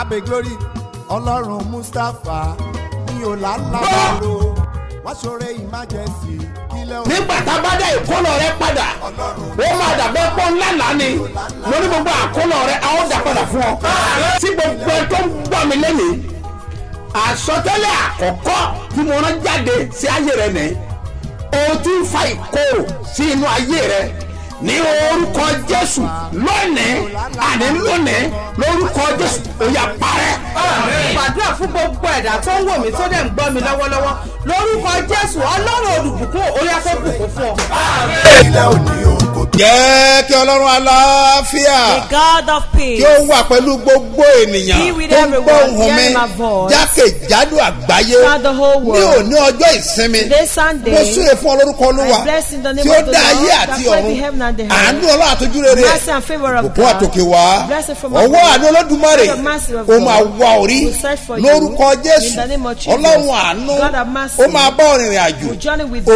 abe glory ọlọ́run mustapha ní ọ̀làlábàrò wọ́n ṣoore emergency nígbà tá a bá dá ìkólọ rẹ padà ó máa dàbẹ́ pọ́ ńlá lánì lórí gbogbo àkólọ rẹ a ó dà padà fún ọ. tí gbogbo ẹ tó ń gbọ́ mi lẹ́nìí àsọtẹ́lẹ̀ àkọ́kọ́ tí mo rán jáde sí ayé rẹ nìyí o tún fa ìkorò sí inú ayé rẹ ní orúkọ jésù lónìí àní lónìí lórúkọ jésù ó yá parẹ́. gbàdúrà fún gbogbo ẹ̀dá tó ń wò mí tó dẹ̀ ń gbọ́ mi lọ́wọ́lọ́wọ́ lórúkọ jésù ọlọ́run olùbùkún orí afẹ́bùkún fún ọ. kílẹ̀ òní òun tó. jẹ́ kí ọlọ́run aláfíà The God of kí ó peace. wà pẹ̀lú gbogbo ènìyàn tó ń gbọ́ ohùn mi jákèjádò àgbáyé Throughout the whole ní world. òní ọjọ́ ìsinmi. Today Sunday, mo súre fún ọlọ́rúkọ olúwa I bless in the name tí ó of the dá Lord ayé that àti created ọ̀run. heaven and the earth. àánú ọlọ́run àtọ́jú rere. Mercy and favor of God. àtòkè wá. Blessing from ọwọ́ above. àánú olódùmarè. Ó máa wá orí. Lórúkọ jésù. ọlọ́run àánú. Ó máa bá ọ̀rìnrìn àjò.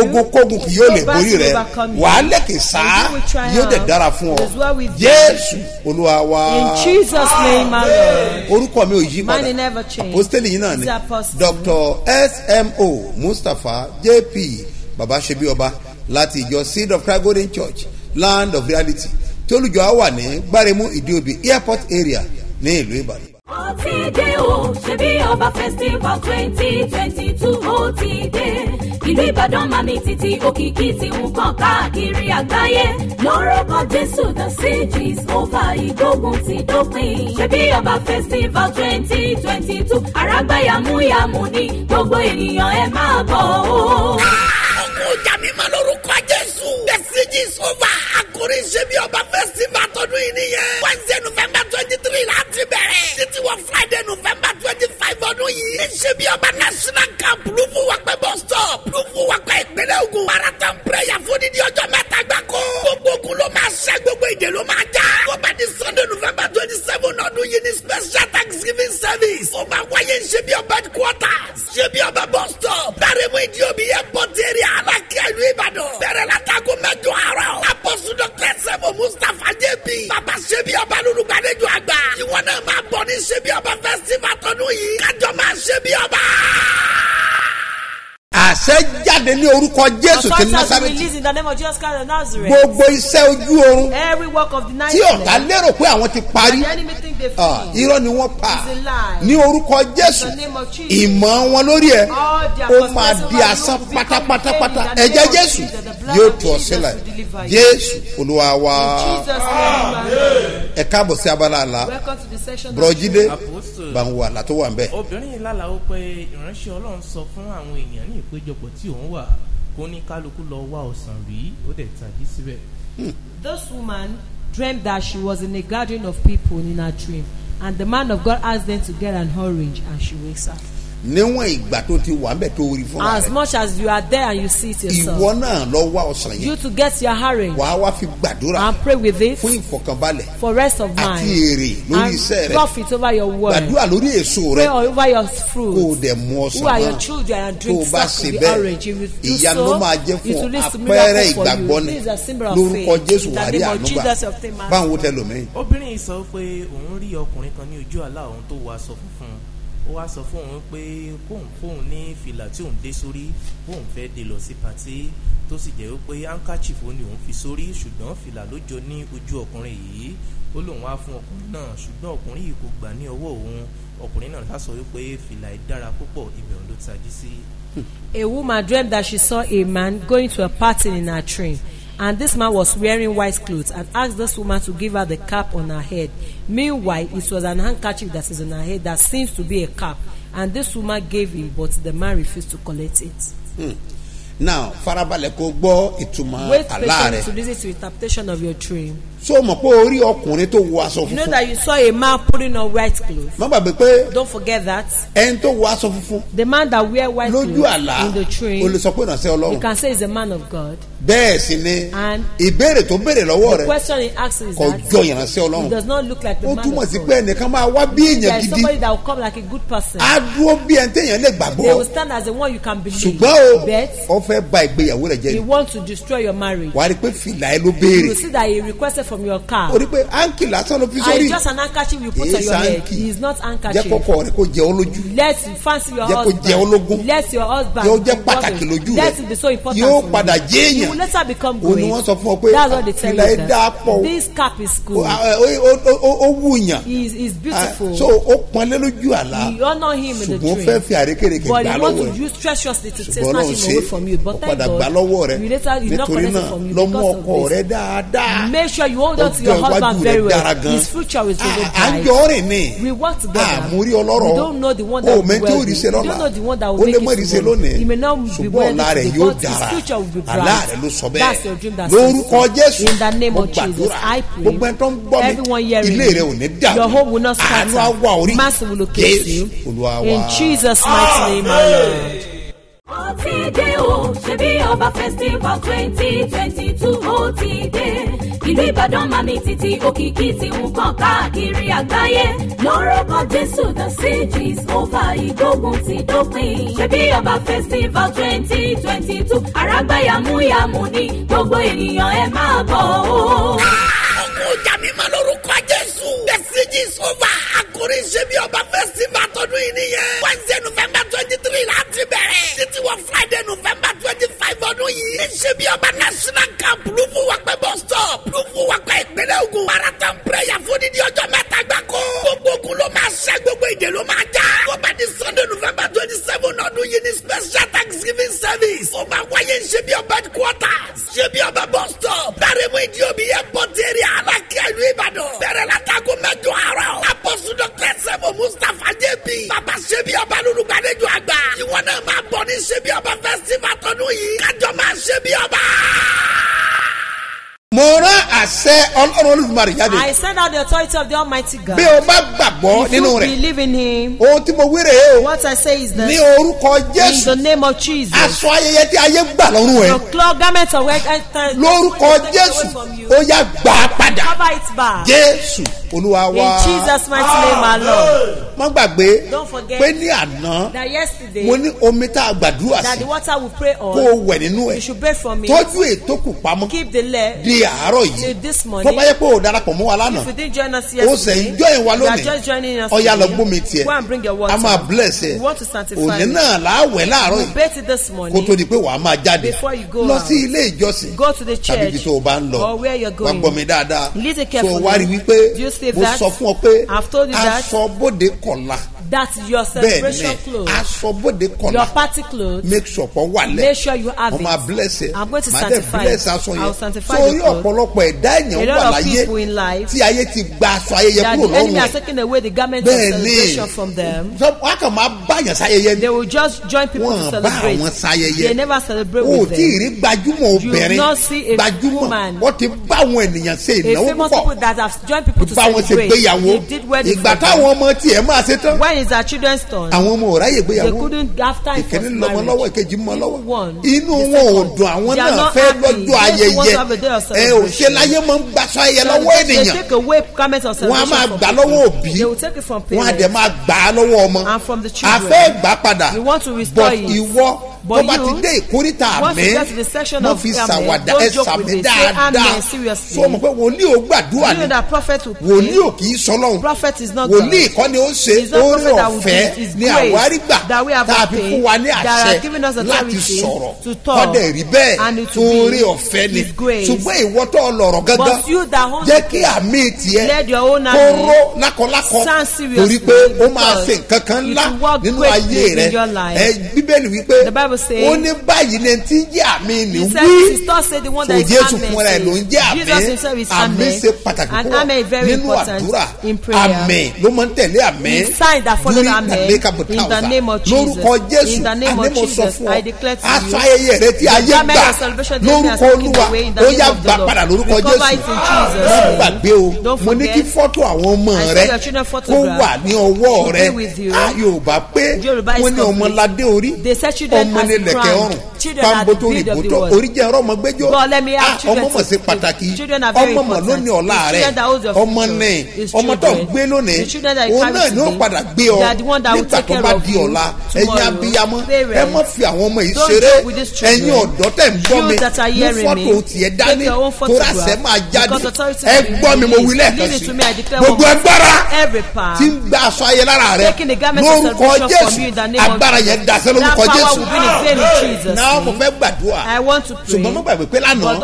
Ogun kógun kì yóò lè borí rẹ. wàá lẹ́kẹ̀ sá Yóò dẹ̀ dára fún ọ. Jésù olúwa wa. In Jesus' name, my Lord. orúkọ mi ò yí padà. Apostoli yìí náà ni. dr smo mustapha jp baba sebi ọba láti ìjọ seed of christ golden church land of reality tí olùjọ á wà ní gbáremú ìdíòbí airport area ní ìlú ìbàdàn. Ó ti dé o ṣebí ọba festival twenty twenty two ó ti dé ìlú ìbàdàn máa ní títí òkìkí tí ń kàn káàkiri àgbáyé lórúkọ jésù the siege is over ìgbógun ti dópin ṣebí ọba festival twenty twenty two àràgbá yàmúyàmú ni gbogbo ènìyàn ẹ máa bọ̀ o. ọjà mi máa lórúkọ jésù. the siege is over. àkórí ṣe bí ọba festival tọdún yìí nìyẹn. wednesday november twenty three láti bẹ̀rẹ̀. títí wọ friday november twenty five ọdún yìí. ṣe bí ọba national camp lùfù wàpẹ́ bus stop. lùfù wàpẹ́ ìpínlẹ̀ ogun. marathon prayer fún dídí ọjọ́ mẹ́ta gbáko. gbogbo ogun ló máa ṣẹ́ gbogbo ìdè ló máa já. tó bá di sunday november twenty seven ọdún yìí ní special thanksgiving service. ó máa wáyé ṣe bí ọba headquarters. ṣe bí ọba bus stop. dárẹ́mú ìdí omi airport area alákẹ́ ìlú ìbàdàn. bẹ̀rẹ̀ látago mẹ́jọ àárọ̀. apọ́sù dr sẹ́mu mustapha jp. Bàbá ṣebí ọba lólùgbàlejò àgbà. ìwọ náà máa bọ̀ ní ṣebí ọba festival tọdún yìí. kájọ máa ṣebí ọba. Àṣẹ jáde ní orúkọ jésù ti Authority has been násàrẹ́tì released in the name of Jesus Christ of Nazareth. gbogbo iṣẹ́ ojú oorun Every work of the night. tí ọ̀tá lérò pé àwọn ti parí ah, irọ́ ni wọ́n pa. Ní orúkọ jésù ìmọ̀ wọn lórí ẹ̀ ó máa di asán pátápátápátá ẹ̀jẹ̀ jésù yóò of tú ọ Jesus sílẹ̀. jésù olúwa wa Ẹ káàbọ̀ sí abala àlá bùrọ̀jídé wo àlá tó wà ń bẹ̀. obìnrin yìí lálàá ó pé ìránṣẹ́ ọlọ́run sọ fún àwọn èèyàn ní ìpéjọpọ̀ tí òun wà kó ní kálukú lọ wá ọ̀sán rí ó dẹ̀ tàbí síbẹ̀. This woman dreamed that she was in a gathering of people in her dream, and the man of God asked them to get an orange, and she wakes up. Níwọ̀n ìgbà tó ti wà ń bẹ̀ tó rí fún As rẹ̀ much as you are there and you see it yourself, ìwọ náà lọ wá you yẹn to get your orange wàá wá fi gbàdúrà and pray with it fún ìfọ̀kànbalẹ̀ for rest of àti mind èrè lórí and iṣẹ́ rẹ̀ profit over your word. gbàdúrà lórí èso Pray rẹ̀ over your kó o fruit. dẹ̀ mú ọ̀sán Who are your náà children and drink o bá stock ṣe with the orange? If you do ìyanu so, máa jẹ́ fún apẹ́rẹ́ ìgbàgbọ́ you. ni This is a symbol of lórúkọ faith. jésù wà rí of you obtain mercy. báwo tẹlòmíì obìnrin yìí sọ pé òun rí ọkùnrin kan ní ojú àlá òun tó wọ aṣọ funfun ó wá sọ fún òun pé kóun fóun ní fìlà tí òun dé sórí bóun fẹ́ dé lọ sí pàtí tó sì jẹ́ pé handkerchief ó ní òun fi sórí ṣùgbọ́n fìlà ló jọ ní ojú ọkùnrin yìí. Ó lóun wá fún ọkùnrin náà ṣùgbọ́n ọkùnrin yìí kò gbà ní ọwọ́ òun. Ọkùnrin náà sá wípé fìlà yìí dára púpọ̀ ibẹ̀ òun ló tají sí. A woman dreamed that she saw a man going to a party in her train, and this man was wearing white clothes and asked this woman to give her the cap on her head. Meanwhile, it was an handkerchief that is on her head that seems to be a cap, and this woman gave him, but the man refused to collect it. Hmm. now farabalẹ̀ kó gbọ́ ìtumọ̀ Wait àlá patiently rẹ̀ to listen to interpretation of your dream. so mọ̀ pé o rí ọkùnrin tó wọ aṣọ You know that you saw a man putting on white clothes. má gbàgbé pé Don't forget that. ẹni tó wọ aṣọ funfun The man that wear white lójú clothes àlá in the o lè train, sọ pé ìrànṣẹ́ you can say is a man of God. Bẹ́ẹ̀ sì ni ìbéèrè tó béèrè lọ́wọ́ rẹ̀ kò jọ ìránṣẹ́ ọlọ́run. ó túmọ̀ sí pé ẹnìkan máa wá bí èèyàn gidi. somebody that will come like a good person. á dúró bí ẹni téèyàn lè gbàgbọ́. stand as the one you can believe. ṣùgbọ́n o ó fẹ́ ba ìgbéyàwó rẹ̀ jẹ́. marriage. wàá rí pé fìlà ẹ ló You béèrè will see that he requested from your car. ó rí pé áńkì lásán ló fi sórí. Is not jẹ́ kọ́kọ́ rẹ̀ kó jẹ́ ọ lójú. Jẹ́ kó jẹ́ your husband. yóò jẹ́ pàtàkì lójú rẹ̀. yóò padà jẹ́ èèyàn will later become great. wọ́n sọ fún ọ pé That's what they tell you. that o. This cap is cool. ó- ó- ó- ó- ó wù yàn He is, he is beautiful. so ó pọnlé lójú àlá you honor him in the ṣùgbọ́n dream. fẹ́ fi àrékèrèké But gbà he want lọ́wọ́ to use treacherously to take ṣùgbọ́n snatch him away from you. But thank God, lọ́wọ́ rẹ̀ you later you not connected náà from you because of rẹ̀ this. dáadáa Make sure you hold on to your husband very rẹ̀ well. His future is very À- à ń bright. jọ rìn ní We work together. àmúrí ọlọ́rọ̀ We don't know the one that o will rí ṣe We don't know the one that will lè make mọ̀ it rí ṣe tomorrow. lónìí He may not be ṣùgbọ́n rẹ̀ today, yóò but his future will be bright. Rẹ̀ ló sọ That's your dream, bẹ́ẹ̀ that's lórúkọ your jésù In the name mo of Jesus, gbàdúrà. I pray. gbogbo ẹni tó ń gbọ́ Everyone mi hearing ilé rẹ̀ ò ní not àánú àwa orí. Mercy will locate jésù you. olúwa wa. In Jesus' mighty name, my Lord. ó ti dé o ṣebí ọba festival twenty twenty two ó ti dé ìlú ìbàdàn máa ní títí òkìkí tí ń kàn káàkiri àgbáyé lórúkọ jésù the siege is over ìgbógun ti dópin ṣebí ọba festival twenty twenty two àràgbá yàmúyàmú ni gbogbo ènìyàn ẹ máa bọ̀ o. Ogun jami ma lórúkọ Jésù. The siege is. Àkórí ṣe bí ọba festival tọdún yìí nìyẹn. Wednesday November twenty three láti bẹ̀rẹ̀. Títí wọ Friday November twenty five ọdún yìí. Ṣe bí ọba national camp Lufu Wapẹ́ bus stop. Lufu Wapẹ́ ìpínlẹ̀ Ògùn. Marathon prayer fún dídí ọjọ́ mẹ́ta gbáko. Gbogbo ogun ló máa ṣẹ́ gbogbo ìdè ló máa já. Bá di Sunday November twenty seven ọdún yìí ní special thanksgiving service. Ó máa wáyé ṣe bí ọba headquarters. Ṣe bí ọba bus stop. Dárẹ́mú ìdí omi airport area alákẹ́ ìlú Ìbàdàn. JB. Bàbá ṣe bí ọba lólùgbàlejò àgbà. Ìwọ náà máa bọ̀ ní ṣe bí ọba festival tọdún yìí. Kájọ máa ṣe bí ọba. mo rán àṣẹ ọlọ́run olùmarè jáde I send out the authority of the Almighty God. bí o bá gbàgbọ́ If nínú you rẹ̀ believe in Him, ohun tí mo wí rèé o what I say is ní that orúkọ in jésù the name of Jesus, aṣọ ayẹyẹ tí ayé gbà lọ́rùn ẹ̀ your cloth garment of wealth enter lórúkọ jésù ó yá gbà á padà cover it back. jésù olúwa In wa Jesus' mighty name, our Lord. Má gbàgbé pé ní àná mo ní omi tá a gbàdúrà sí kó o wẹ̀ nínú ẹ̀. tọ́jú ètò kù pamọ́. Keep the leg di àárọ̀ yìí. tó bá yẹ pé o darapọ̀ mọ́ wa lánàá o sẹ̀ ń jọ́ ìwà lónìí. ọ̀ya lọ gbómi tiẹ̀. A máa bless ẹ̀. Òní náà láàwẹ̀ láàárọ̀ yìí. Kó tó di pé wàá máa jáde. Lọ sí ilé ìjọsìn. Go to the tàbí ibi church tó o bá ń lọ. wá gbọ́ mi dáadáa. Tó o wá rí wípé mo that? sọ fún ọ pé I've told you that. aṣọ That's your celebration clothes. aṣọ bóde kọ̀la Your party clothes. make sure pọ̀ wà lẹ̀ Make sure you have wọ́n it. bless ẹ I'm going to sanctify it. aṣọ I'll yẹn sanctify sórí the clothes. ọ̀pọ̀lọpọ̀ ẹ̀dá A èèyàn wà láyé tí ayé ti gba aṣọ ayẹyẹ that kúrò the enemy lọ́rùn has taken away the garment of celebration from them. Sọ- wọ́n kàn máa báyàn sáyẹyẹ ni They will just join people wọ́n to bá celebrate. àwọn sáyẹyẹ They never celebrate o with tí ì them. rí gbajúmọ̀ obìnrin a gbajúmọ̀ wọ́n ti bá àwọn ènìyàn ṣe A ìnáwó famous púpọ̀ people that have joined people to bá wọn celebrate. ìgbà them. táwọn ọmọ tiẹ̀ máa ṣe tán When is our children's turn? àwọn ọmọ ò ráyè They gbéyàwó couldn't have time for ìkíní lọmọ marriage. lọ́wọ́ ìkejì mọ lọ́wọ́. One. inú wọn ò dùn àwọn They náà fẹ́ lọ́jọ́ ayẹyẹ. ẹ ò ṣe láyé máa ń gbaṣọ ayẹyẹ lọ́wọ́ they, they ènìyàn wọn celebration máa gbà lọ́wọ́ òbí. They wọn a parents. dẹ̀ máa gbà á lọ́wọ́ ọmọ. A fẹ́ gbà á padà. But ìwọ But bá ti dé ìkórìtà àmì mo fi amen, ṣàwàdà ẹ it. Say dáadáa. so mo pé wòlíì ò gbàdúrà ni? wòlíì ò kì í not wòlíì kọ́ ni ó ṣe oore ọ̀fẹ́ ni àwárí gbà tá a fi fún wa ní àṣẹ láti sọ̀rọ̀. to talk, kọ́dẹ̀ rí bẹ́ẹ̀. torí ọ̀fẹ́ ni. ṣùgbọ́n ìwọ tó lọ̀rọ̀ gángan jẹ́ kí àmì tiẹ̀ Let your own kó army ró lákọlákọ torí pé ó máa ṣe nǹkan kan ńlá nínú ayé rẹ. bíbélì wípé Bible says- ó ní báyìí tí ń jẹ́ àmì ní He said, wí. his thought said the one so that is jésù amen. fúnra ẹ̀ ló ń jẹ́ àmì Jesus himself is àmì amen. ṣe pàtàkì And púpọ̀. Amen is very important in prayer. àmì ló máa ń tẹ̀lé àmì It's sign that follow amen. In the name of Jesus. lórúkọ jésù In the name of àní mo sọ fún I ọ declare to aṣọ you, ayẹyẹ rẹ tí ayé gbà of celebration the enemy has lórúkọ taken olúwa away in the ó name yá of the gbà Lord. padà lórúkọ Recover jésù Daniel de oro. pamboto riboto oríjẹ ọrọ ọmọ gbẹjọ. Ah, ọmọ mọ sí pàtàkì. Ọmọ mọ lónìí ọ̀la rẹ. ọmọ ní ọmọ tó ń gbé lónìí. Òun náà ni ó padà gbé ọ. Nígbà tó bá di ọ̀la ẹ̀yin abiyamọ ẹ mọ̀ fi àwọn ọmọ yìí ṣeré. ẹ̀yin ọ̀dọ́ tẹ̀ ń gbọ́ mi mú fọ́tò tiẹ̀ dání. tóra sẹ́ máa jáde ẹ gbọ́ mi mo wí lẹ́ẹ̀kan sí. gbogbo agbára tí ń gba aṣọ ayé lára rẹ lórúkọ jésù agbára yẹn dasẹ́ lórúkọ jésù náà àwa mo fẹ́ gbàdúrà. Ṣùgbọ́n mo gbàgbé pé lánàá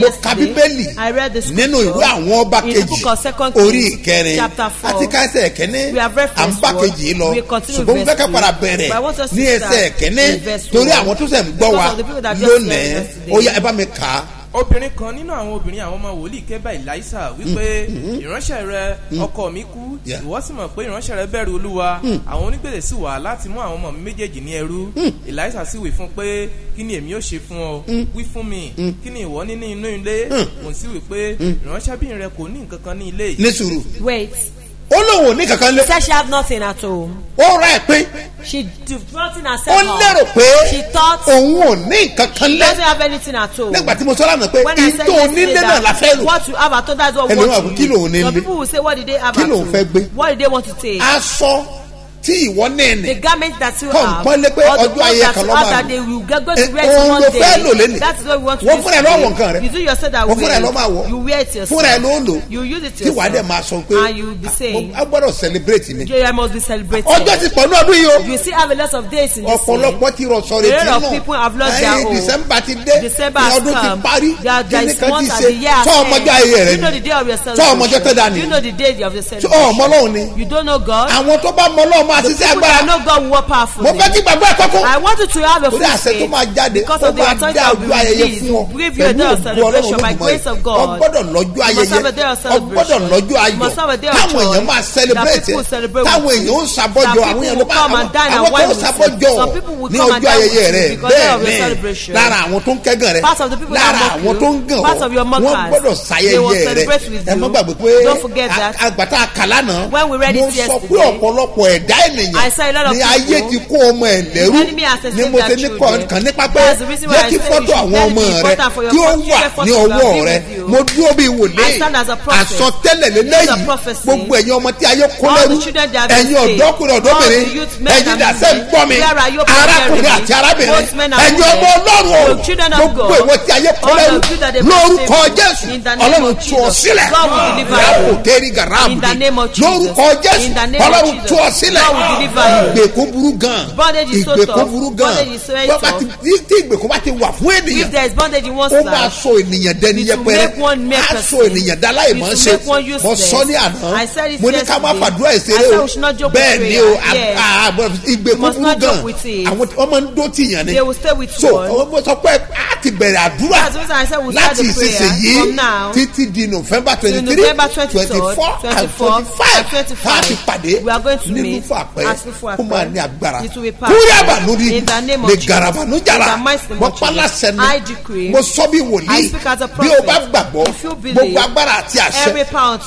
mo ka bíbélì nínú ìwé àwọn ọba kejì orí ìkẹrin àti ká ẹsẹ̀ ẹ̀kẹ́ni à ń bá kejì lọ. ṣùgbọ́n mo fẹ́ ká padà bẹ̀rẹ̀ ní ẹsẹ̀ ẹ̀kẹ́ni torí àwọn tó sẹ̀ ń gbọ́ wa lónìí ó yá ẹ bá mi kà á obìnrin kan nínú àwọn obìnrin àwọn ọmọ wòlíì kẹ́bà ìláìsà wípé mm, mm, mm. ìránṣẹ́ rẹ ọkọ mi kú. Ìwọ sì mọ̀ pé ìránṣẹ́ rẹ bẹ̀rù olúwa. Àwọn onígbèsè sì wà láti mú àwọn ọmọ mi méjèèjì ní ẹrú. Ìláìsà sì wí fún pé kí ni èmi ó ṣe fún ọ? Wí fún mi. Kí ni ìwọ ní inú ilé? Mo sì wí pé ìránṣẹ́bìnrin rẹ kò ní nǹkan kan ní ilé ní sùúrù. wait ó lóun ò ní kankan lé. she said she have nothing at all. ó ra pé. she did nothing herself. ó lérò pé. she thought. òun ò ní kankan lé. she doesn't have anything at all. nígbà tí mo sọ lánàá pé ìtò onílé náà la fẹ́ lò. what you have at all that's what you want to use. ẹni wọn kí lòun nílé. some people will say what did they have at all. kí lòun fẹ́ gbé. what did they want to take. aṣọ tí ìwọ nẹ́ẹ̀nì. the garment that you have. kọ́ npọ́nlé pé ọjọ́ ayé kan lọ́ba rẹ̀. that day you go lò léni. that is what we want to use today. wọ́n fúnra nǹkan rẹ̀. you do yourself that máa wọ̀. you wear it yourself. ló lò. you use it yourself. tí wàá dẹ̀ máa sọ pé. you be ah, saying. a gbọ́dọ̀ celebrate ni. you must be celebrating. ọjọ́ ti pọ̀ ní ọdún yìí o. you still have a lot of days in this year. ọ̀pọ̀lọpọ̀ ti rọ̀ sọ̀rọ̀ ètí náà. a lot of people have lost their home. december ti dé. december has come. ọdún ti parí. there is one and tọ́ ọmọjọ́ ayé rẹ̀ ni. you know the day of your celebration. tọ́ ọmọjọ́ tẹ́ dání. you know the day of your celebration. tọ́ ọmọ máa ṣiṣẹ́ agbára. mo fẹ́ kí gbàgbọ́ ẹ̀kọ́ kún. torí àṣẹ tó máa jáde ó máa dá ọjọ́ ayẹyẹ fún ọ. Pẹ̀lú òkú ọlọ́run olódùmarè. ọgbọ́dọ̀ lọ́jọ́ ayẹyẹ. ọgbọ́dọ̀ lọ́jọ́ ayọ̀. táwọn èèyàn máa celebrate táwọn èèyàn ó ṣàbọ̀jọ. Àwọn èèyàn ló bá àwọn tó ṣàbọ̀jọ ní ọjọ́ ayẹyẹ rẹ. bẹ́ẹ̀ ni. lára àwọn tó ń kẹ́gàn rẹ. Lára àwọn tó ń gàn ọ wọ́n gbọ́dọ̀ ṣayẹyẹ rẹ. ẹ má gbàgbé pé àgbàtà kàlánà mo sọ pé ọ̀pọ̀lọpọ̀ ènìyàn. Ni ayé ti kó ọmọ ẹ̀ lẹ́rú. Ni mo ti ní kàn nípa pé yẹ kí fọ́tò àwọn ọmọ rẹ kí ó wà ní ọwọ́ rẹ. mo dúró bíi wòlé àsọtẹ́lẹ̀ lélẹ́yìí. gbogbo ẹ̀yin ọmọ tí ayé kó lẹ́rú. ẹ̀yin ọ̀dọ́kùnrin ọ̀dọ́bìnrin. ẹ̀yin dàsẹ́ ń gbọ́ mi. Arákùnrin àti arábìnrin. Ẹ̀yin ọmọ ọlọ́run gbogbo ìwọ tí ayé kó lẹ́rú. lórúkọ jésù. Ọlọ́run tú ọ sílẹ̀. Rábò tẹ́rì gàràbù lórúkọ jésù. Ọlọ́run tú ọ sílẹ̀ Ah, ìgbèkùn burú gan. Ìgbèkùn burú gan. Bọ́ba tí ìgbèkùn bá ti wà fún ènìyàn ó máa sọ ènìyàn dẹni yẹpẹrẹ. á sọ ènìyàn dá láì mọ̀ ṣe. mọ̀ sọ ní àná mo ní ká má fàdúrà ìṣeré o. bẹ́ẹ̀ ni o ìgbèkùn burú gan. it. They will stay with ni so ọmọ sọ pé a ti bẹ̀rẹ̀ àdúrà láti ìsinsìnyí títí di november twenty three twenty four and twenty five tá a ti pàdé nínú fa àpẹ kó máa ní agbára. kúrẹ́bà lórí lè garaba ló jara mo palasẹ ni. Mo sọ bí wòlíì. Bí o bá gbàgbọ́ gbogbo agbára àti àṣẹ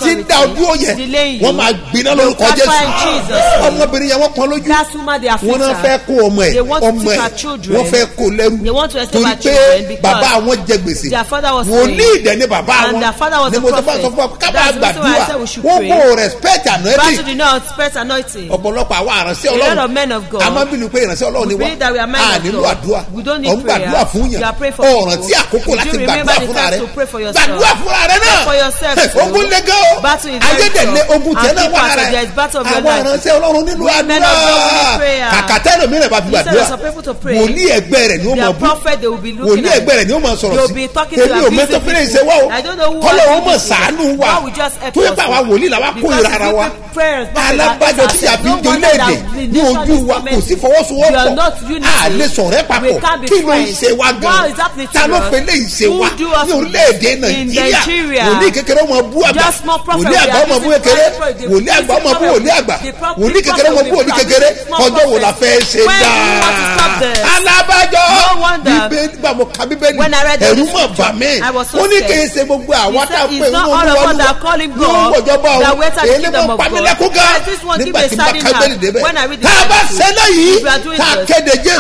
tí ń da ojú òye wọ́n máa gbiná lórúkọ Jésù. ọmọbìnrin yẹn wọ́n pọ́n lójú. Wọ́n náà fẹ́ kó ọmọ ẹ̀. Ọmọ ẹ̀ wọ́n fẹ́ kó lẹ́rú. Torí pé bàbá àwọn jẹ gbèsè. wòlíì dẹ̀ ni bàbá àwọn ni mo sọ fún ọ kábàá gbàdúrà. wọ́n kò respect anointing. Ọ̀pọ̀lọpọ̀ ọ̀pọ̀lọpọ̀ àwọn àránṣẹ́ ọlọ́run. a máa ń bínú pé ìránṣẹ́ ọlọ́run ni wá. a nílò àdúrà. Ọ̀n gbàdúrà fún yàn. ọ̀ràn tí àkókò láti gbàdúrà fúnra rẹ? gbàdúrà fúnra rẹ náà. ogun lè gan o. Ayédèlé ogun tẹ náà wà lára ẹ. àwọn àránṣẹ́ ọlọ́run nílò àdúrà. kàkàtẹ́ lómi rẹ̀ bá fi gbàdúrà. wòlíì ẹgbẹ́ rẹ̀ ni ó máa bú. wòlíì ẹgbẹ́ rẹ̀ ni ó máa sọ̀rọ̀ sí. èmi ò mẹ́tọ́ fẹ́rẹ́ ìṣe wá o. kọ́lọ́ ó mọ̀ sàánú wa. Tó yẹ pé tormented. sí We fọwọ́sowọ́pọ̀. Are not unity. a lè sọ̀rẹ́ papọ̀. Kí ló ń ṣe wa gan? Ta ló pe lè ṣe wa ní orílẹ̀-èdè nàìjíríà? Wòlíì kékeré ọmọ bú àgbà. Just small prophet, wòlíì we àgbà are. ọmọ bú using kékeré. prophet, the wòlíì àgbà ọmọ bú prophet, wòlíì àgbà. the prophet, wòlíì the kékeré ọmọ prophet bú will wòlíì be kékeré small ọjọ́ wo la prophet. fẹ́ ṣe When do you want to stop dáa this? alábàjọ No wonder. bíbélì gbà bíbélì débẹ̀ tá a bá sẹ́lẹ̀ yìí tá a kéde jésù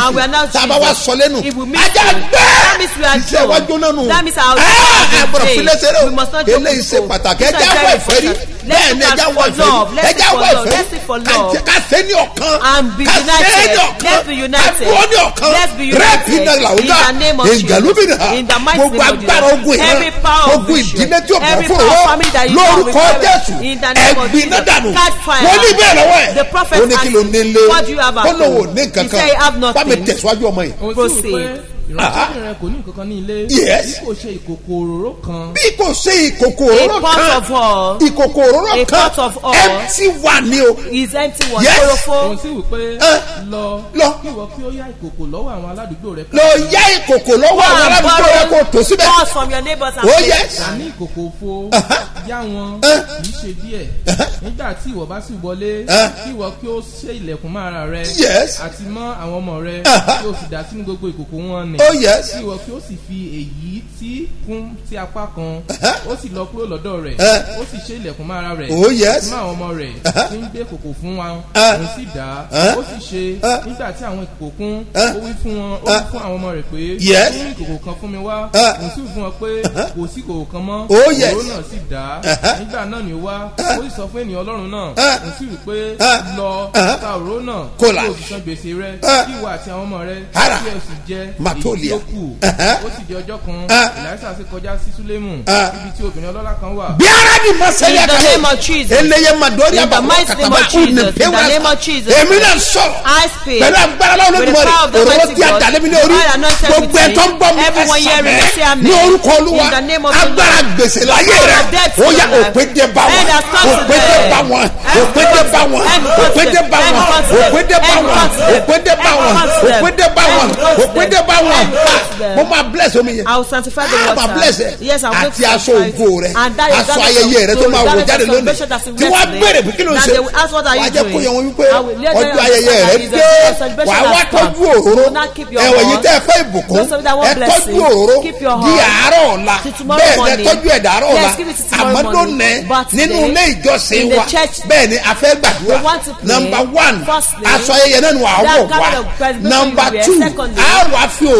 tá a bá wá sọ lẹ́nu ajá gbẹ́ iṣẹ́ wa jóná nù. Ah, ẹ bọ̀rọ̀ filẹ̀ sẹ́rẹ̀ o. Eléyìí ṣe pàtàkì. Ẹjẹ́ awọ ìfẹ́ rí. bẹ́ẹ̀ ni ẹjẹ́ awọ ìfẹ́ rí. ẹjẹ́ awọ ìfẹ́ rí. Ká sẹ́ ní ọ̀kan. Ká sẹ́ ní ọ̀kan. Ká dúró ní ọ̀kan. Rẹ́ẹ̀pì náà làwùjá ìjàlúbì náà gbogbo agbára ogun ìran. Ogun ìdílé tí ó bọ̀ fún òwò. lórúkọ jésù. Ẹ̀gbin náà dànù wọ́n ní bẹ́ẹ̀ lọ́wọ́ ó ní kí ló nílé? Ó lòun ò ní kankan bá mi tẹ̀síwájú ọmọ yìí ìránṣẹ́ rẹ kò ní nǹkan kan ní ilé. yes bí kò ṣe ìkòkò òróró kan. bí kò ṣe ìkòkò òróró kan a pot of oil. ìkòkò òróró kan a pot of oil. empty one ni o. is empty one yes. korofo. òun sì wù pé lọ lọ kí ìwọ kí ó yá ìkòkò lọ́wọ́ àwọn aládùúgbò rẹ. lọ yá ìkòkò lọ́wọ́ àwọn aládùúgbò rẹ kó tó síbẹ̀. pour from your neighbors and friends. oh yes. wà ní ìkòkò fo yá wọn kì í ṣe díẹ̀ nígbà tí ìwọ bá sì wọlé kí ìwọ kí ó ṣe ilẹ̀kùn mára rẹ. yes àti mọ́ àwọn ọmọ rẹ kí o sì dà sínú gbogbo ìkòkò wọn ni oh yes. ìwọ kí ó sì fi èyí tí kún sí apá kan ó sì lọ kúrò lọ́dọ̀ rẹ̀ ó sì ṣe ilẹ̀kùn mọ́ ara rẹ̀ oh yes. fún àwọn ọmọ rẹ̀ tí ń gbé kòkò fún wa òun sì dá ó sì ṣe nígbà tí àwọn ìkòkò kún ó wí fún wọn ó wí fún àwọn ọmọ rẹ̀ pé ó ìkòkò kan fún mi wá. Òun sì fún wọn pé kò sí ìkòkò kan mọ́. Òun náà sì dá nígbà náà ni wá ó sì sọ fún ènìyàn ọlọ́run náà òun sì wí pé lọ ta òró náà kí o sì san gbèsè rẹ kí ìwọ àti àwọn ọmọ rẹ kí o sì jẹ ìjọ gòlìà. ó sì di ọjọ́ kan. Ìlàrísà sì kọjá sí súlẹ́mù ibi tí obìnrin ọlọ́lá kan wà. bí ara ni mo ṣe yẹ kẹ́lẹ́ eléyé ma dórí àbàmọ́ kàkàbà. kú ní pẹ́wà èmi náà sọ̀rọ̀ pẹ̀lú agbára lọ́wọ́ lójúmọ́rẹ́ òróró tí a dà lémi ní orí. Gbogbo ẹ̀ tó ń bọ́ mi ẹ̀sán ní orúkọ olúwa agbára gbèsè láyé rẹ̀. ó yà òpè bá wọn. Òpè bá wọn. Òpè bá wọn. Òpè bá wọn. Òpè bá wọn. òpè bá wọn. òpè bá wọn. Òpè bá wọn gbàdúrà mo máa bless omi yẹn mo máa bless ẹ àti aṣọ ògo rẹ. Aṣọ ayẹyẹ rẹ tó máa wò jáde lónìí. tí wọ́n á béèrè bí kí ló ń ṣe? wàá jẹ́ kó yẹ wọn wípé ọjọ́ ayẹyẹ rẹ dé wàá wá tọ́jú òróró. Ẹ̀wọ̀n yìí tẹ́ fẹ́ ìbùkún. Ẹ tọ́jú òróró di àárọ̀ ọ̀la. Bẹ́ẹ̀ ni ẹ tọ́jú ẹ̀dá àárọ̀ ọ̀la. Àmọ́ lónìí nínú ilé ìjọsìn wa bẹ́ẹ̀ ni a fẹ́ gbàdúrà. nọmba one aṣọ ayẹyẹ náà ni wàá wọ̀ wá. nọmba two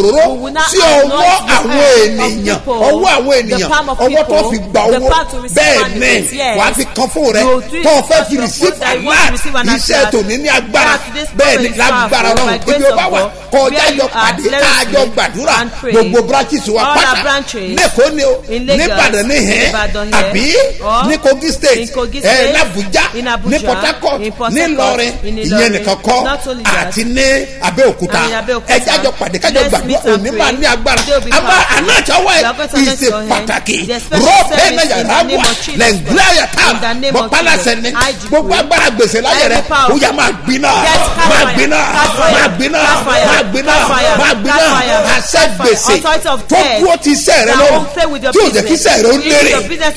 òróró sí ọwọ́ àwọn ènìyàn. ọwọ́ àwọn ènìyàn. ọwọ́ tó fi gba owó. bẹ́ẹ̀ ni. wà á fi kan fún rẹ. Tó o fẹ́ fi receive alert. iṣẹ́ tòní ní agbára. bẹ́ẹ̀ ni lágbára ọlọ́run. Ibi ó bá wà. Kọjá yọ pàdé káàjọ gbàdúrà. gbogbo branches wa pátá. lẹ́kọ̀ọ́ ni o. nìbàdàn ní hẹ́n. àbí? ní Kogi state. ẹ̀ làbújá eh, ní Port Harcourt ní Ìlọrin ìyẹn nìkan kọ́. Àti ní Abẹ́òkúta. ẹ̀jájọ pàdé kájọ gbàdúrà oníbà ní agbára. Agbára anájọwọ́ ìṣe pàtàkì. Rọ́ọ̀bẹ náà yàrá wà. Lẹ́ngbẹ́ àyàtà bọ̀pálàṣẹ ni. Gbogbo agbára gbèsè láyé rẹ. ó yà máa gbiná. Máa gbiná. Máa gbiná. Máa gbiná. Máa gbiná. Àṣẹ gbèsè. Tó dúró ti sẹ́ rẹ lọ́wọ́ tí ò jẹ́ kí sẹ́ rẹ ó lérè.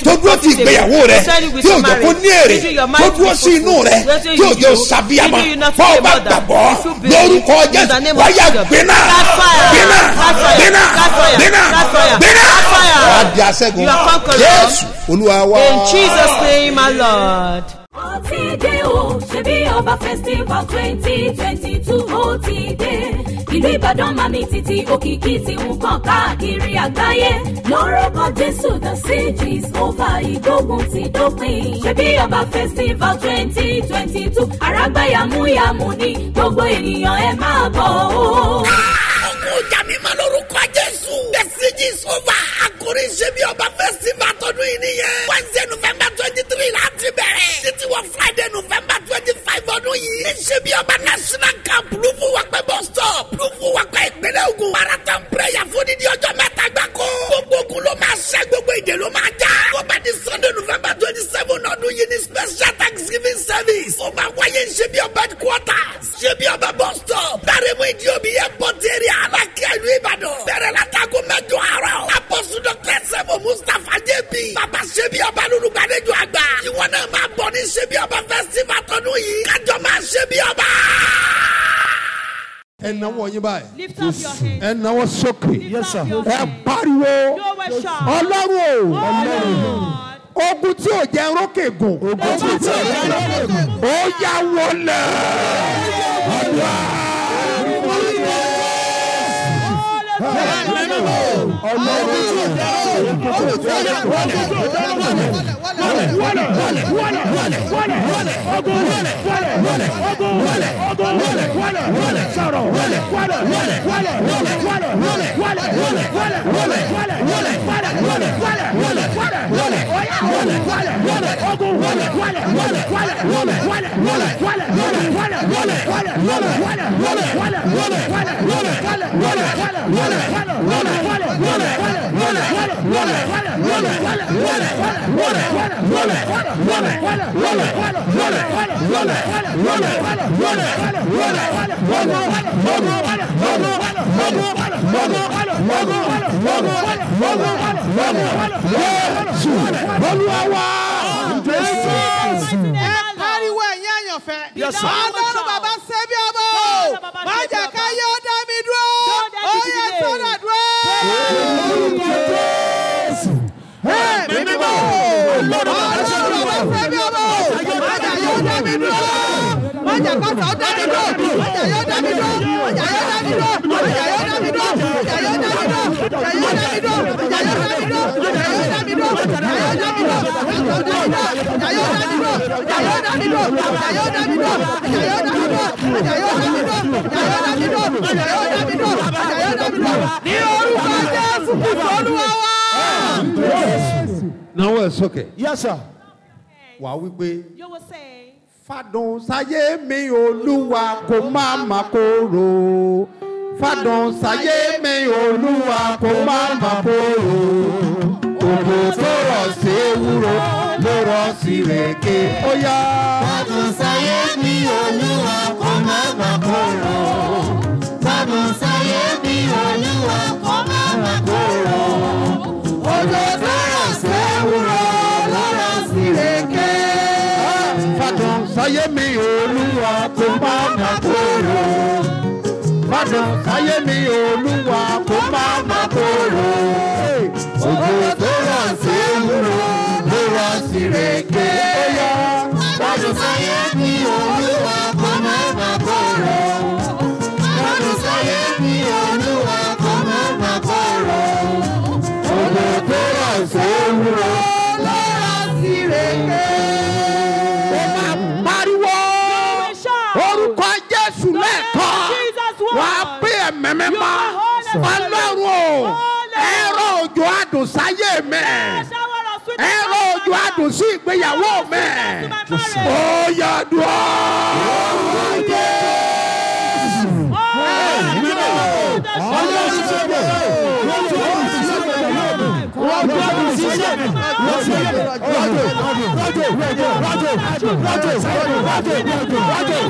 tó dúró ti ìgbéyàwó rẹ. Tí ò jẹ́ kó ní èrè. Tó dúró sí inú rẹ. tí ò jẹ́ ó sàbíyàmọ́ bọ́ọ̀ bá gbàgbọ́. Lórúkọ jẹ́ wáyà gbiná gbiná dena dena dena dena wàá di aṣẹ́gun jésù olúwa wa. in jesus name my lord. ó o ṣebí ọba festival twenty twenty two ó ìlú ìbàdàn máa ní títí òkìkí tí nǹkan káàkiri àgbáyé. Lórúkọ jésù the siege over ìgbógun ti dópin. Ṣebí ọba festival twenty twenty two àràgbá ni gbogbo ènìyàn ẹ máa bọ̀ o is over àkórí ìṣe bí ọba festival tọdún yìí nìyẹn. Wednesday november twenty three láti bẹ̀rẹ̀. Títí wọ friday november twenty five ọdún yìí. Ìṣe bí ọba national camp lùfù wàpẹ́ bus stop. Lùfù wàpẹ́ ìpínlẹ̀ Ògùn. Marathon prayer fún dídí ọjọ́ mẹ́ta gbáko. Gbogbo ogun ló máa ṣe gbogbo ìdè ló máa já. Ó bá sunday november twenty seven ọdún yìí ní special thanksgiving service. Ó máa wáyé ìṣe bí ọba quarter bí ọba. Ẹ nawọ́ yín báyìí. Ẹ nawọ́ sókè. Ẹ pariwo. Ọlọ́run o. Ọlọ́run ogun tí ò jẹ rókè gùn. ogun tí ò jẹ rókè gùn. ó yá wọlé. ọlọ́run. Run it! Yes, sir. Now it's okay. Yes sir. Wàá wí pé. You will say fàdùn sáyé mi olúwa kò má má kóró fàdùn sáyé mi olúwa kò má má kóró òbò tó rọ̀ sí ewúro ló rọ̀ sí rèké ó yá. Fàdùn mi olúwa kò má má kóró. Fàdùn sáyé mi olúwa kò má má kóró. Òbò tó rọ̀ sí ewúro ló rọ̀ sí rèké ẹ̀mẹ́mẹ́ mọ́ ọlọ́run o ẹ̀rọ òjò àdùn sáyé mẹ́ ẹ̀rọ òjò àdùn sí ìgbéyàwó mẹ́ ó yàdùn ọ́. Roger, Roger, Roger, Roger, Roger, Roger, Roger,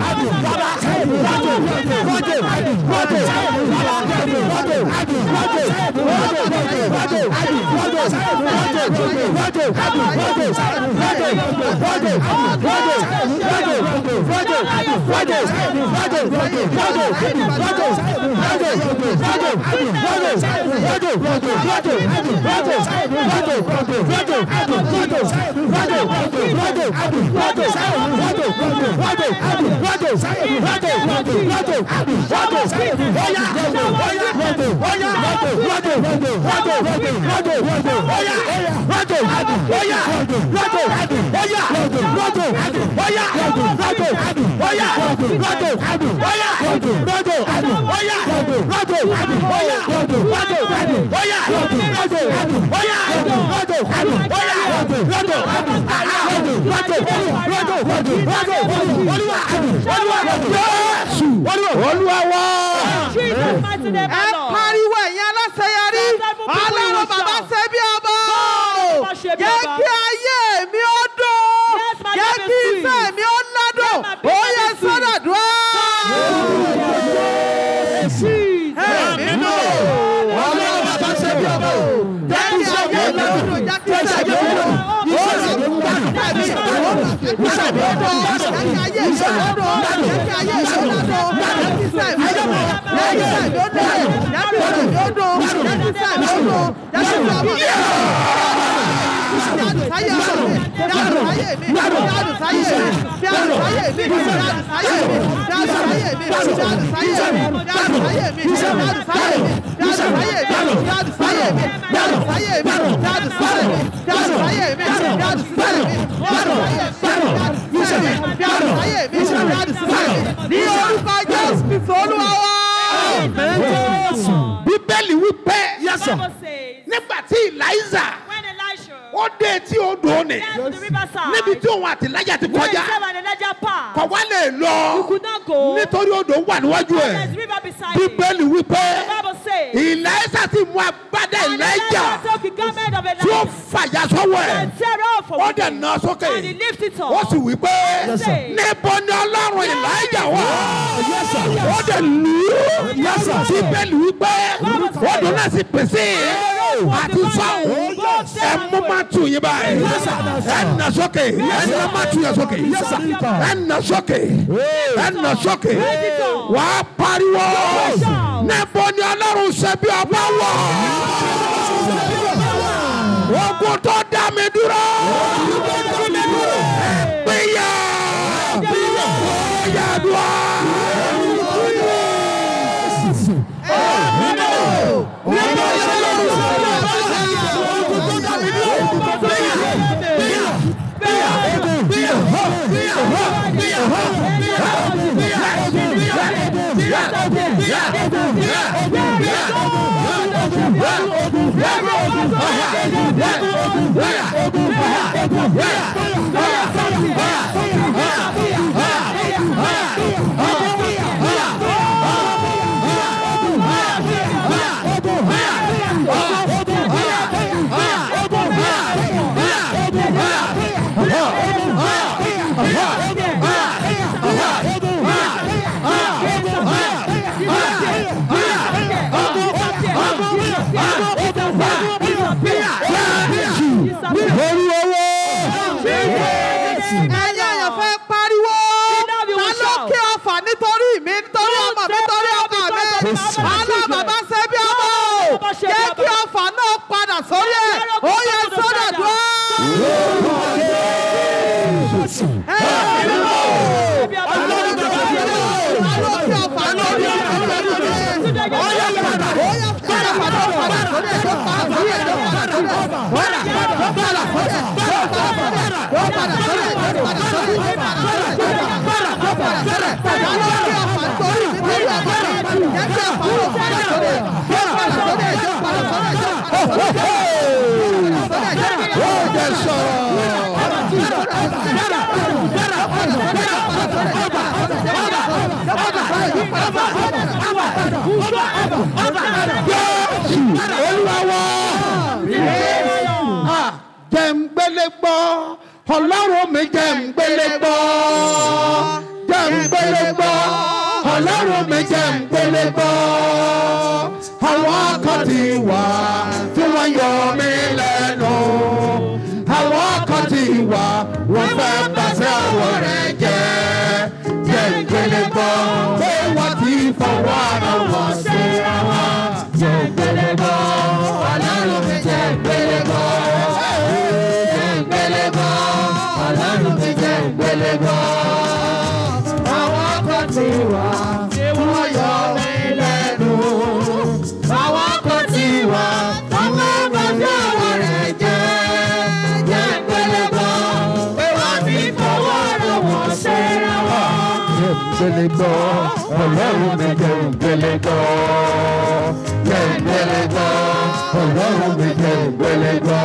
Roger, Roger, Fridays, Fridays, Fridays, Fridays, Fridays, Fridays, Fridays, Fridays, Fridays, Fridays, Fridays, Fridays, Fridays, Fridays, Fridays, Fridays, Fridays, Fridays, Oya! Oya! Oya! Oya! Olúwa wá. Jesus, mighty name, ẹ my Lord. pariwo ayé mi ó dùn jẹ́ kí iṣẹ́ mi ó dùn jẹ́ kí ní orúkọ jésù fọlúwa wá. bíbélì wípé nígbà tí eliza ó dé tí odò ni níbi tí òun àti elijah ti kọjá. Kọ̀ wá lè lọ. He could not go. nítorí odò wà níwájú ẹ̀. Bíbélì wípé The Bible says, eliza ti mú agbádá of tí ó fàyà sọ́wọ́ ẹ̀. ó dẹ̀ nà sókè. Ó sì wí pé Yes, sir. níbo ni ọlọ́run elijah wà? Ó dẹ̀ lù ú. Bíbélì wípé odò náà sì pèsè àti sọ́hùn ẹ mú má tù yín báyìí. Ẹ nà sókè. Ẹ nà má tù yẹn sókè ẹ nà sókè. Ẹ nà sókè. Wà á pariwo. Níbo ni ọlọ́run ṣe bí ọba wọ̀ ogun tó Ẹ̀yin ó olúwa wá. Ah, jẹ́ ń gbélé gbọ́. Ọlọ́run mi jẹ́ ń gbélé gbọ́. Jẹ́ ń gbélé gbọ́. Ọlọ́run mi jẹ́ ń gbélé gbọ́ gbọ́ ọlọ́run mi jẹ́ gbélé gbọ́ jẹ́ gbélé gbọ́ ọlọ́run mi jẹ́ gbélé gbọ́.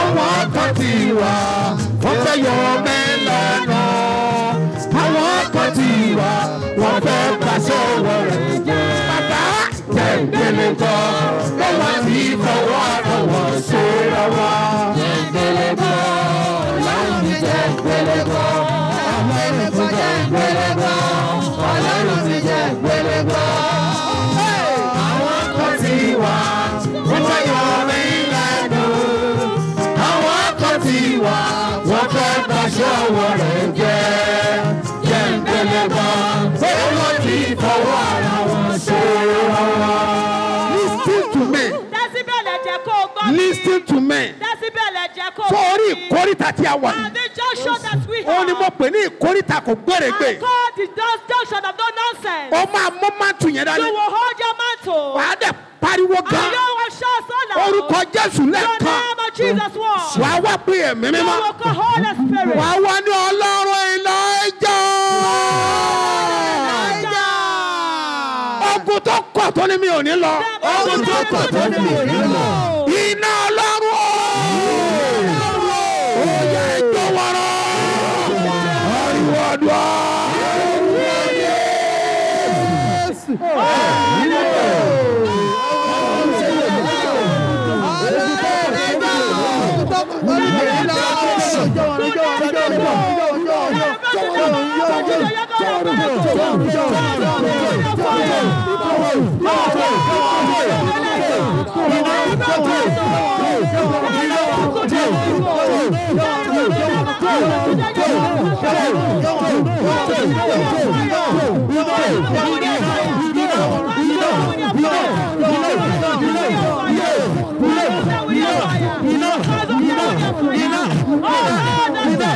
àwọn kan ti wà wọ́n fẹ́ yọ mí lẹ́nu àwọn kan ti wà wọ́n fẹ́ pàṣẹ ọwọ́ rẹ̀ jẹ́. bàbá jẹ́ gbélé gbọ́ wọ́n ti fọwọ́ ara wọn ṣe lọ́wọ́. wa. Listen to me. Listen to me. Dásíbẹ̀ lè jẹ́ kó o gbọ́ mi. Sórí ìkórìtà tí a wà yìí. Àbí ní mo pè ní ìkórìtà kò gbèrègbè. I call the junction of no nonsense. Ó máa mú màtún yẹn dání. You will hold your mantle. Wàá dẹ̀ pariwo gan. Àyọ̀ wọ. Orúkọ Jésù lẹ́ẹ̀kan wàá wá pé ẹ̀mí mímọ́. Wàá wá ní ọlọ́run ìlọ́jọ́ ogun tó kọ̀ tó ní mi ò ní lọ. Ogun tó kọ̀ tó ní mi ò ní lọ. 아, 나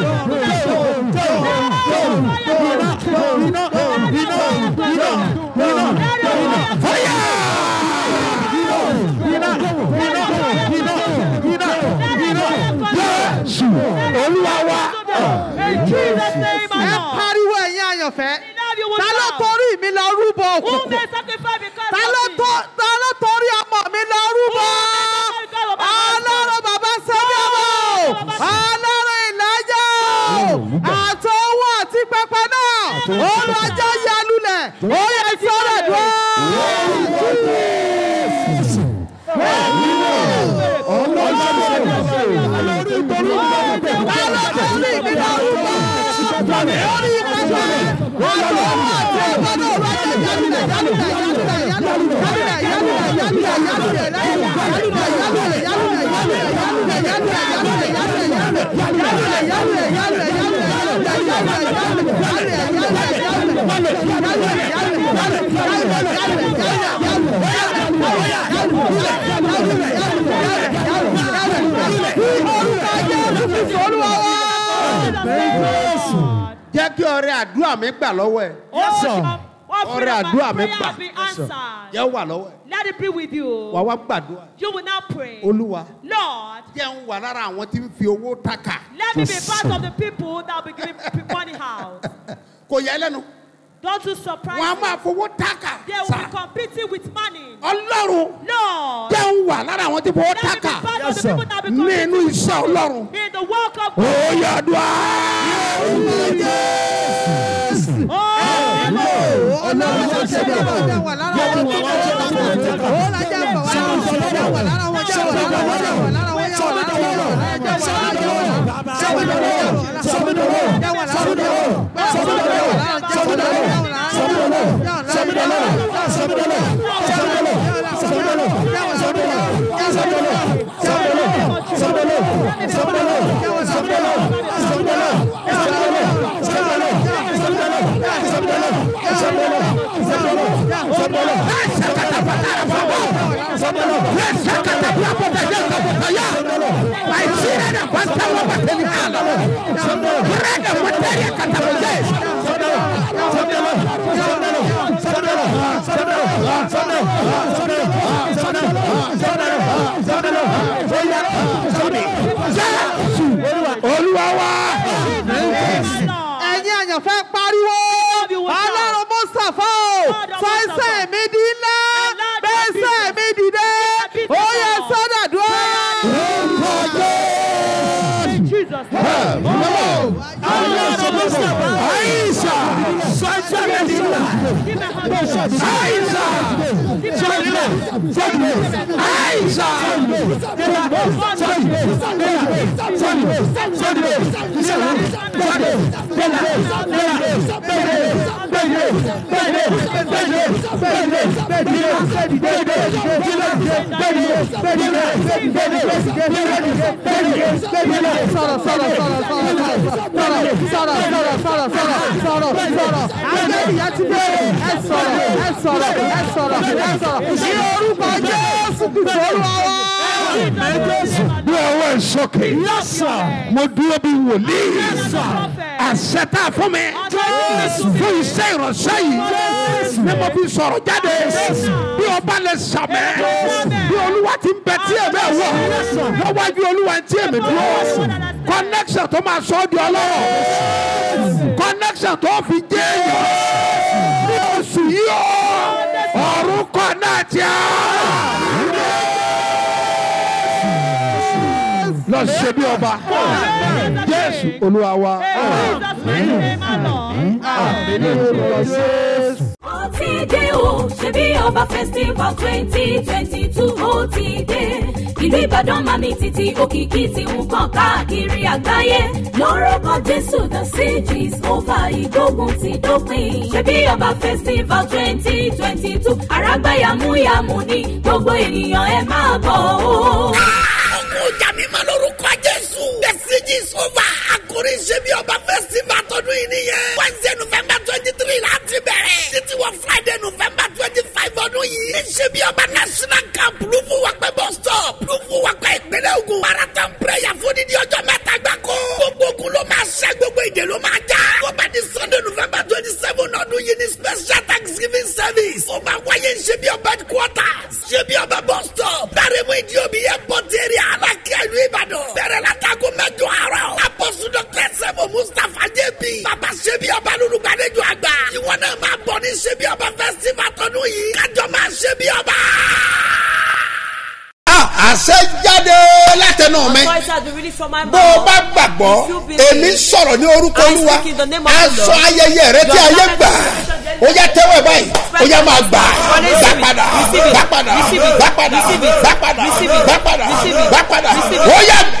Olúwa jẹ́ yẹ lulẹ̀, ó yẹ fi ọ̀rẹ́ dúró. Yeah jẹ́ kí ọrẹ àdúrà mi gbà lọ́wọ́ ẹ. Ọrẹ àdúrà mi gbà. Yẹ wà lọ́wọ́ ẹ. Let it be with you. wà wá gbàdúrà. You will now pray. olúwa Lord, jẹ́ ń wà lára àwọn tí ń fi owó tákà let me be part of the people that will be giving money out. kò yẹ lẹ́nu. Don't you surprise wọn a me. máa fowó tákà They will be competing with money. ọlọ́run Lord, jẹ́ ń wà lára àwọn tí fowó let me be tákà part of the people that will be nínú competing with iṣẹ́ ọlọ́run in Maisha na kwanza wabateliana. Kurega materia katamojeshi. Olúwa wa. Ẹ̀yin àyànfẹ́ pariwo. Ọlọ́run Mọ́sàfá o. Mi dín Size up! Sara, Sara, Sara, Sara, Sara, ní orúkọ Jésù pẹ̀lú mo dúró bí wòlíì. Àṣẹ fún mi. Fún iṣẹ́ ìránṣẹ́ yìí. Ni mo fi sọ̀rọ̀ jáde. Bí ọba lè ṣàmẹ́. Bí olúwa ti ń bẹ tí èmi wọ̀. Lọ́wọ́jú olúwa tí èmi dúró. Connection tó máa sọ ọ́ di ọlọ́rọ̀ connection tó fi jẹ́ èèyàn. Ní oṣù yìí ó connect yá. lọ ṣe bí ọba jésù olúwa wa. dé o ṣebí ọba festival twenty twenty two ó ti dé ìlú ìbàdàn ní títí òkìkí tí ń kàn káàkiri àgbáyé lórúkọ jésù the siege is over ìgbógun ti dópin ṣebí ọba festival twenty twenty two àràgbá yàmúyàmú ni gbogbo ènìyàn ẹ máa bọ̀ o. Ọjà mi máa lórúkọ Jésù. The siege is over. Àkórí ṣe bí ọba festival tọdún yìí nìyẹn. Wednesday November twenty three láti bẹ̀rẹ̀. Títí wọ Friday November twenty five ọdún yìí. Ṣe bí ọba national camp lúfù wàpẹ́ bus stop. Lúfù wàpẹ́ ìpínlẹ̀ Ògùn. Marathon prayer fún dídí ọjọ́ mẹ́ta gbáko. Gbogbo ogun ló máa ṣẹ́ gbogbo ìdè ló máa já. Tó bá Sunday November twenty seven ọdún yìí ní special thanksgiving service. Ó máa wáyé ṣe bí ọba headquarters. Ṣe bí ọba bus stop. Dárẹ́mú ìdí omi airport area alákẹ́ ìlú Ìbàdàn. Bẹ̀rẹ̀ látago mẹ́jọ àárọ̀. Apọ̀sù Dr. Sẹ́mu Mustapha JB. Bàbá ìjọ àgbà. ìwọ náà máa bọ̀ ní ṣebí ọba fẹ́sítìfà tọdún yìí. kájọ máa ṣebí ọba. Àṣẹjáde látẹnu mi. Bó o bá gbàgbọ́ èmi sọ̀rọ̀ ní orúkọ olúwa. aṣọ ayẹyẹ rẹ tí ayé gbà. ó yá tẹ́wọ́ báyìí. Ó yá máa gbà. gbà padà. gbà padà. Gbà padà. Gbà padà. Gbà padà. Ó yá. gbà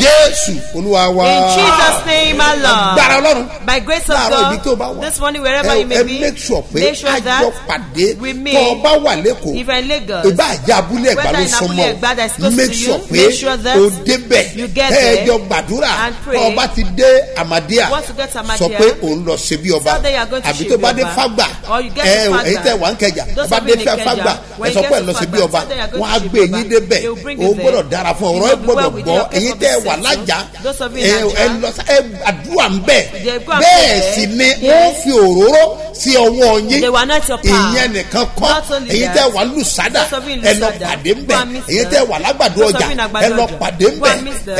jésù olúwa wa. In jesus name alone gbàrà ọlọ́run. By grace of god this morning wherever you may be make sure that we pàdé tó o bá wà lẹ́kọ̀ọ́ ìbá àjẹ abúlé ẹ̀gbá ló sọmọ make sure pé o débẹ̀. ẹ jọ gbàdúrà. tó o bá ti dé àmàdíà sọ pé o ń lọ ṣe bí ọba. Àbí tó bá dé fágbà ẹ èyí tẹ wà ń kẹjà. Tó bá dé fẹ́ fágbà ẹ sọ pé ẹ lọ ṣe bí ọba. Wọn á gbé yín débẹ̀. O gbọ́dọ̀ dára fún ọ̀rọ̀ ẹ gbọ́dọ̀ gbọ́. èyí tẹ tẹ wà lájà. Ẹ lọ ẹ àdúrà ń bẹ. Bẹ́ẹ̀ sì ni ó fi òróró sí ọwọ́ yín. Ìyẹn nìkan kọ́. Èyí tẹ wà lùsádà ẹ lọ pàdé ń bẹ. Èyí tẹ wà lágbàdo ọjà ẹ lọ pàdé ń bẹ.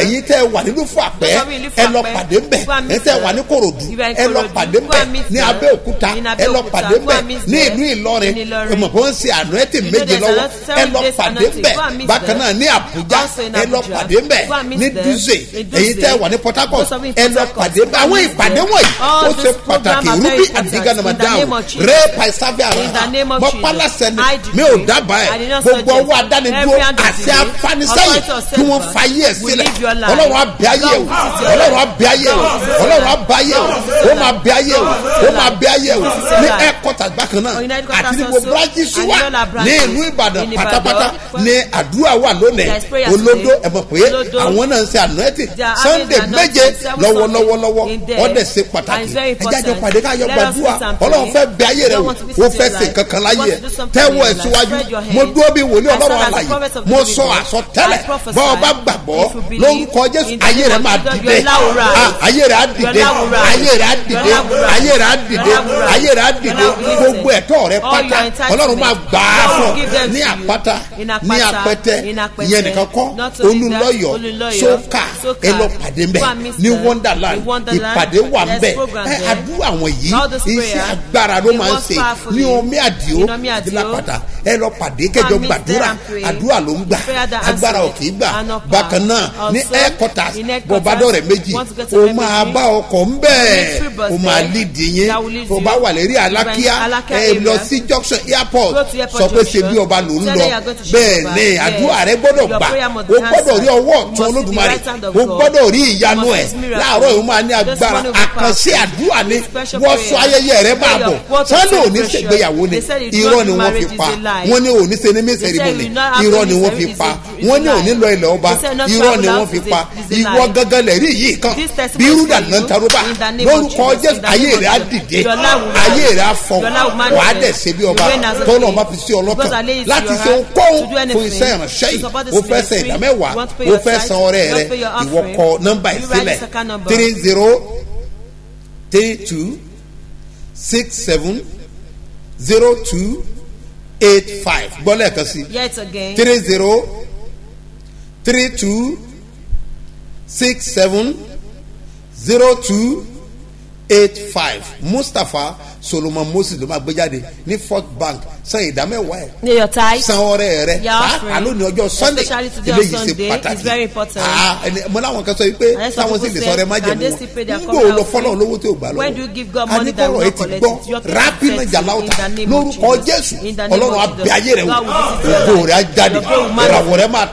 èyí tẹ wà nínú fún àpẹ ẹ lọ pàdé ń bẹ. Èyí tẹ wà ní korodu ẹ lọ pàdé ń bẹ. ní abẹ́òkúta ẹ lọ pàdé ń bẹ. ní ìlú ìlọrin ọmọ bó ń ṣe àná ẹ ti méje lọ́wọ́. ẹ lọ pàdé ń bẹ. bákan náà ní àbújá ẹ lọ pàdé ń bẹ ní eduze èyí tẹ́ wà ní port harcourt ẹ lọ pàdé àwọn ìpàdé wọ̀nyí ó ṣe pàtàkì rubi adiga namadaw re paisavi ara mọ palasẹ ni mi ò dábàá ẹ. gbogbo ọwọ́ adánidúró àti afanisẹ́yìn kí wọ́n fa ayé ẹ sílẹ̀. ọlọ́run abẹ́ ayé o. ọlọ́run abẹ́ ayé o. Ọlọ́run abẹ́ ayé o. Ó máa bẹ ayé o. Ó máa bẹ ayé o. Ní ẹ̀kọ́tà gbàkan náà àti ní gbogbo bírájísì wa ní ìlú ìbàdàn pátápátá ní àdúrà wà lónìí. Olódó ẹ̀mọ̀ pé àwọn náà ń ṣe anointing. Sunday méje lọ́wọ́lọ́wọ́lọ́wọ́. wọ́n dẹ̀ ṣe pàtàkì. ẹjẹ́ àjọ pàdé káyọ̀ gbàdúrà. ọlọ́run fẹ́ bẹ ayé rẹ wò. ó fẹ́ ṣe kankan láyé ẹ. Tẹ́wọ́ ẹ síwájú mo dúró bí wòlíì ọlọ́run àlàyé. mo sọ àsọtẹ́lẹ̀. bọ́ ọ bá gbàgbọ́ lórúkọ jésù ayé rẹ máa dìde. Ah, ayé rẹ á ayé rẹ á ayé rẹ á ayé rẹ á gbogbo ẹ̀tọ́ rẹ pátá. ọlọ́run máa gbà á fún ní àpáta ní àpẹtẹ. ìyẹn nìkan kọ́. olùlọ́yọ̀ so sókà ẹ lọ pàdé mbẹ ní wonderland. Ìpàdé wà mbẹ ẹ àdúrà àwọn yìí iṣẹ́ agbára ló máa ń ṣe. ní omi àdìo àdìlápàdà ẹ lọ pàdé kẹjọ gbàdúrà. àdúrà ló ń gbà. Agbára ò gbà. bákan náà ní headquarters bọ̀bádọ́rẹ̀ méjì o máa bá ọkọ̀ mbẹ́ o máa lídìí yín. tó bá wà lérí alákíá ẹ lọ sí junction airport. sọ pé ṣe bí ọba ló lọ. bẹ́ẹ̀ ni àdúrà rẹ gbọ́dọ̀ gbà. o gbọ́dọ̀ rí ọwọ́ tún olódùmarè of o gbọ́dọ̀ rí ìyanu ẹ̀. láàárọ̀ ó máa ní agbára. àkànṣe àdúrà ni. Wọ́n sọ ayẹyẹ rẹ máa bọ̀. Of òní ṣègbéyàwó ni. Irọ́ ni wọ́n fi pa. wọ́n ní òní ṣe ní mí They said sẹ́rìmọ́nì you not have irọ́ ni wọ́n fi pa. wọ́n ní òní lọ ilẹ̀ ọba. Irọ́ ni wọ́n fi pa. ìwọ lie. gangan lẹ̀ rí yìí kan. Bí rúdà náà you. tarúbà lórúkọ jésù ayé rẹ̀ á dìde. Ayé rẹ̀ á fọ. Wàá dẹ̀ ṣe bí ọba. tọ́lọ́ bá fi sí ọlọ́kàn láti ṣe ohunkóhun fún iṣẹ́ ìránṣẹ́ To yìí o fẹ́ sẹ ministry. ìdá mẹ́wàá You want to pay o your fẹ́ san ọrẹ rẹ ìwọ kọ nọ́mbà second number. three zero three two six seven zero two eight five. Gbọ́ lẹ́ẹ̀kan sí three zero three two six seven zero two eight five. Mustapha solomon moses ló máa gbé jáde ní fort bank. San ìdámẹ́wàá ẹ̀. Near your tithe. san ọrẹ rẹ. Pàápàá lónìí ọjọ́ sunday. eléyìí ṣe pàtàkì. it's very important. Ah, mo láwọn kan sọ yìí pé And some táwọn sì lè say, sọrẹ má wọn. covenant nígbò lọ fọlọ́ lówó tí ò gbà lọ When do you give God money that will anikọrọ etí collect? gbọ́. Rápínà jàláwùtà lórúkọ jésù. ọlọ́run abẹ ayé rẹ wò. Ògo rẹ á jáde. Your glory will manifest. ìràwọ̀ rẹ máa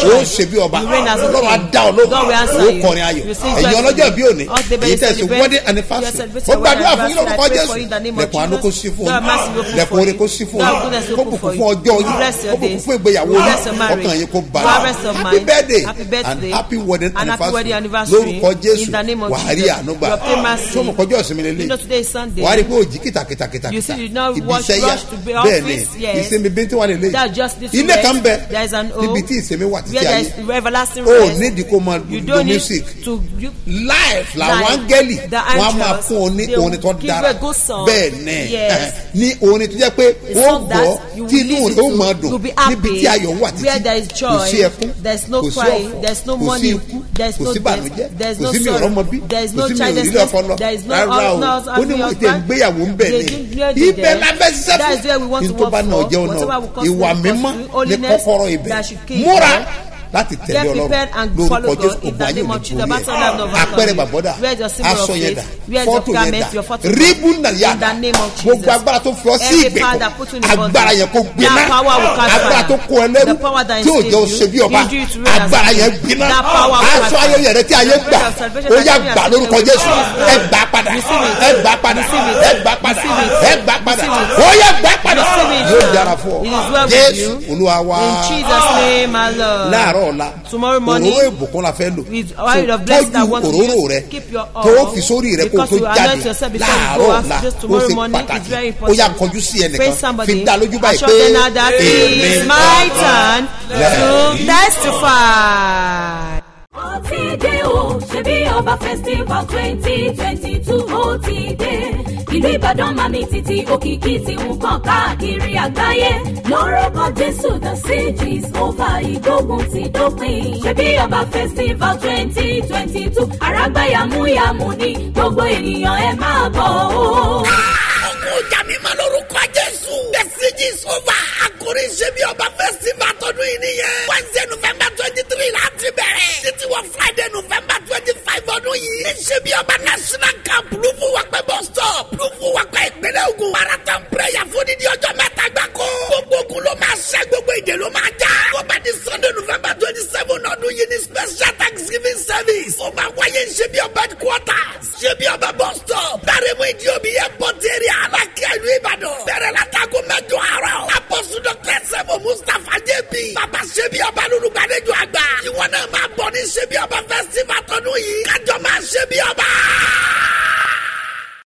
shine. ó ṣe bí ọba. Ọlọ́run á king. dá ọ lóhùn you. kọrin ayọ̀. Ẹ̀yin ọlọ́jọ́ bí òní. Èyí tẹ̀sí wedding anniversary. ó gbàdúrà fún yín lórúkọ jésù you in the name of lẹ̀kùn àánú kó Jesus. sí fún open lẹ̀kùn you. kó sí fún will kó bùkún fún ọjọ́ your kó bùkún fún ìgbéyàwó marriage. ọkàn yín kó balẹ̀. Happy birthday and happy wedding anniversary. lórúkọ jésù In the name of wàá rí Jesus. àánú gbà. You obtain mercy. sọmọ kọjọ́ ìsinmi lélẹ̀ wàá rí pé You see, you now ibi iṣẹ́ yá. rush to be bẹ́ẹ̀ ni ìsinmi bí tí wà this ilé kan bẹ níbi tí ìsinmi wà títí ayé. o nídìí kó máa lo music. live làwọn áńgẹ́lì wọn á máa fún ọ ní orin tó dára bẹ́ẹ̀ Yes. ní orin tó jẹ́ pé ó gbọ́ tí inú rẹ̀ ó máa dùn níbi tí ayọ̀ wà títí. Where there is kò sí ẹkún there's no kò sí ọ̀fọ̀ there's no kò sí money, ikú there's kò no sí bànújẹ́ there's kò no sí mi ọ̀rọ̀ bí there's kò no sí mi ò childlessness, ọkọ lọ rárá o. ó ní tẹ̀ ń gbéyàwó ń bẹ̀ ni. ibẹ̀ la bẹ́ ṣiṣẹ́ fún. Ní tó bá náà jẹun náà ìwà mímọ́ ní kọ́kọ́rọ́ ibẹ̀. múra. Láti tẹ̀lé ọlọ́run lórúkọ jésù ògùn ayé òní borí ẹ̀ overcome. bàbọ́dà aṣọ yẹn dà fọ́tò yẹn dà ríbù nàlíyà gbogbo agbára tó fi ọ sí ìgbèkùn agbára yẹn kó gbiná. agbára tó kó ẹ lẹ́rú tí ò jẹ́ o enslaved ṣe bí ọba agbára yẹn gbiná. Aṣọ ayẹyẹ rẹ tí ayé gbà ó yà gbà lórúkọ jésù. ẹ gbà padà. Ẹ gbà padà. Ẹ gbà padà. Ẹ gbà padà. Ó yà gbà padà. Yóò dára fún ọ. Jésù olúwa wa. In Láàárọ̀ ọ̀la Tomorrow morning, òróró ìbùkún la fẹ́ lò. tọ́jú òróró rẹ keep your tó fi sórí rẹ kó Because tó you jáde láàárọ̀ ọ̀la. Just ó tomorrow ṣe morning is pàtàkì. very ó important. yà kọjú sí ẹnìkan somebody. fi dá lójú báyìí pé it's my turn to testify. ó ti dé o ṣebí ọba festival twenty twenty two ó ti dé ìlú ìbàdàn máa mi títí òkìkí tí ń kàn káàkiri àgbáyé lórúkọ jésù the siege over ìgbógun ti dópin ṣebí ọba festival twenty twenty two àràgbá yàmúyàmú ni gbogbo ènìyàn ẹ máa bọ̀ o. ọkọ̀ ọjà mi máa lórúkọ jésù. the siege is over. àkórí ṣe bí ọba festival tọdún yìí nìyẹn. wednesday november twenty three láti bẹ̀rẹ̀. títí wọ friday november twenty five ọdún yìí. ní ṣe bí ọba national camp lùfù wàpẹ́ bus stop. lùfù wàpẹ́ ìpínlẹ̀ ogun. marathon prayer fún dídí ọjọ́ mẹ́ta gbáko. gbogbo ogun ló máa ṣẹ́ gbogbo ìdè ló máa já. ó bá sunday november twenty seven ọdún yìí ní special thanksgiving service. ó máa wáyé ṣe bí ọba headquarters. ṣe bí ọba bus stop. dárẹ́mú ìdí omi airport area alákíá ìlú ìbàdàn. bẹ̀rẹ̀ látago mẹ́jọ àárọ̀. apọ́sù dr sẹ́mu mustapha jp. bàbá ṣe bí ọba lólùgbàlejò àgbà. ìwọ náà náà máa bọ̀ ní ṣebí ọba fẹ́sítì bàtọ́dún yìí kájọ máa ṣebí ọba.